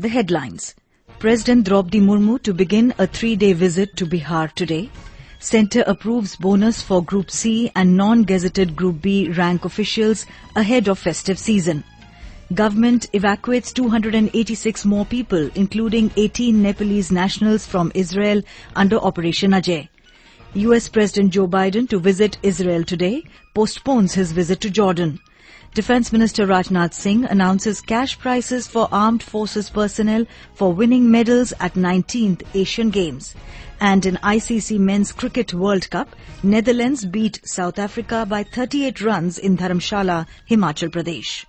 The headlines. President Draupadi Murmu to begin a three-day visit to Bihar today. Centre approves bonus for Group C and non-gazetted Group B rank officials ahead of festive season. Government evacuates 286 more people, including 18 Nepalese nationals from Israel under Operation Ajay. US President Joe Biden to visit Israel today postpones his visit to Jordan. Defence Minister Rajnath Singh announces cash prizes for armed forces personnel for winning medals at 19th Asian Games. And in ICC Men's Cricket World Cup, Netherlands beat South Africa by 38 runs in Dharamshala, Himachal Pradesh.